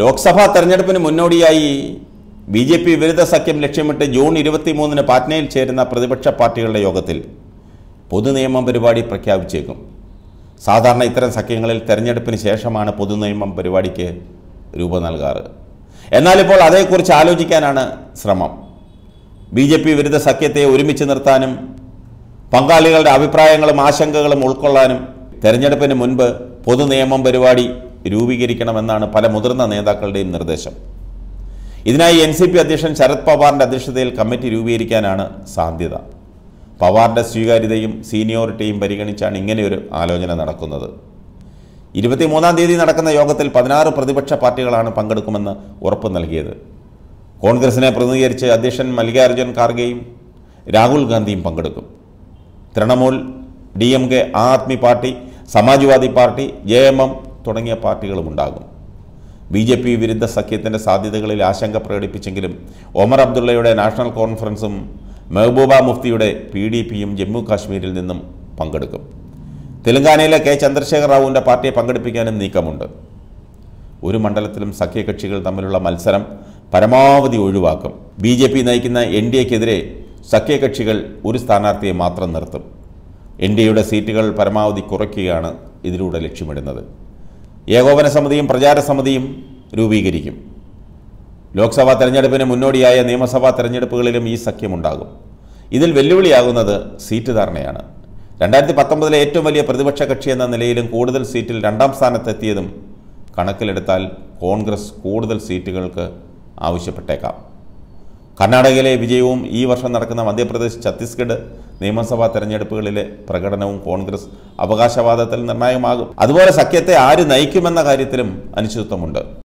ലോക്സഭാ തെരഞ്ഞെടുപ്പിന് മുന്നോടിയായി B J P വിരുദ്ധ സഖ്യം ലക്ഷ്യമിട്ട് ജൂൺ ഇരുപത്തിമൂന്നിന് പാറ്റ്നയിൽ ചേരുന്ന പ്രതിപക്ഷ പാർട്ടികളുടെ യോഗത്തിൽ പൊതുനിയമം പരിപാടി പ്രഖ്യാപിച്ചേക്കും. സാധാരണ ഇത്തരം സഖ്യങ്ങളിൽ തെരഞ്ഞെടുപ്പിന് ശേഷമാണ് പൊതുനിയമം പരിപാടിക്ക് രൂപം നൽകാറ്. എന്നാൽ ഇപ്പോൾ അതേക്കുറിച്ച് ആലോചിക്കാനാണ് ശ്രമം. ബി ജെ പി വിരുദ്ധ സഖ്യത്തെ ഒരുമിച്ച് നിർത്താനും പങ്കാളികളുടെ അഭിപ്രായങ്ങളും ആശങ്കകളും ഉൾക്കൊള്ളാനും തെരഞ്ഞെടുപ്പിന് മുൻപ് പൊതുനിയമം പരിപാടി രൂപീകരിക്കണമെന്നാണ് പല മുതിർന്ന നേതാക്കളുടെയും നിർദ്ദേശം. ഇതിനായി എൻ സി പി അധ്യക്ഷൻ ശരത് പവാറിന്റെ അധ്യക്ഷതയിൽ കമ്മിറ്റി രൂപീകരിക്കാനാണ് സാധ്യത. പവാറിന്റെ സ്വീകാര്യതയും സീനിയോറിറ്റിയും പരിഗണിച്ചാണ് ഇങ്ങനെയൊരു ആലോചന നടക്കുന്നത്. ഇരുപത്തിമൂന്നാം തീയതി നടക്കുന്ന യോഗത്തിൽ പതിനാറ് പ്രതിപക്ഷ പാർട്ടികളാണ് പങ്കെടുക്കുമെന്ന് ഉറപ്പ് നൽകിയത്. കോൺഗ്രസിനെ പ്രതിനിധീകരിച്ച് അധ്യക്ഷൻ മല്ലികാർജുൻ ഖാർഗെയും രാഹുൽ ഗാന്ധിയും പങ്കെടുക്കും. Trinamool D M K Aam Aadmi party Samajwadi party J M M തുടങ്ങിയ പാർട്ടികളും ഉണ്ടാകും. ബി ജെ പി വിരുദ്ധ സഖ്യത്തിന്റെ സാധ്യതകളിൽ ആശങ്ക പ്രകടിപ്പിച്ചെങ്കിലും ഒമർ അബ്ദുള്ളയുടെ നാഷണൽ കോൺഫറൻസും മെഹബൂബ മുഫ്തിയുടെ പി ഡി പിയും ജമ്മു കാശ്മീരിൽ നിന്നും പങ്കെടുക്കും. തെലങ്കാനയിലെ കെ ചന്ദ്രശേഖർ റാവുവിന്റെ പാർട്ടിയെ പങ്കെടുപ്പിക്കാനും നീക്കമുണ്ട്. ഒരു മണ്ഡലത്തിലും സഖ്യകക്ഷികൾ തമ്മിലുള്ള മത്സരം പരമാവധി ഒഴിവാക്കും. ബി ജെ പി നയിക്കുന്ന എൻ ഡി എക്കെതിരെ സഖ്യകക്ഷികൾ ഒരു സ്ഥാനാർത്ഥിയെ മാത്രം നിർത്തും. എൻ ഡി എയുടെ സീറ്റുകൾ പരമാവധി കുറയ്ക്കുകയാണ് ഇതിലൂടെ ലക്ഷ്യമിടുന്നത്. ഏകോപന സമിതിയും പ്രചാര സമിതിയും രൂപീകരിക്കും. ലോക്സഭാ തെരഞ്ഞെടുപ്പിന് മുന്നോടിയായ നിയമസഭാ തെരഞ്ഞെടുപ്പുകളിലും ഈ സഖ്യമുണ്ടാകും. ഇതിൽ വെല്ലുവിളിയാകുന്നത് സീറ്റ് ധാരണയാണ്. രണ്ടായിരത്തി പത്തൊമ്പതിലെ ഏറ്റവും വലിയ പ്രതിപക്ഷ കക്ഷി എന്ന നിലയിലും കൂടുതൽ സീറ്റിൽ രണ്ടാം സ്ഥാനത്തെത്തിയതും കണക്കിലെടുത്താൽ കോൺഗ്രസ് കൂടുതൽ സീറ്റുകൾക്ക് ആവശ്യപ്പെട്ടേക്കാം. കർണാടകയിലെ വിജയവും ഈ വർഷം നടക്കുന്ന മധ്യപ്രദേശ് ഛത്തീസ്ഗഡ് നിയമസഭാ തെരഞ്ഞെടുപ്പുകളിലെ പ്രകടനവും കോൺഗ്രസ് അവകാശവാദത്തിൽ നിർണായകമാകും. അതുപോലെ സഖ്യത്തെ ആര് നയിക്കുമെന്ന കാര്യത്തിലും അനിശ്ചിതത്വമുണ്ട്.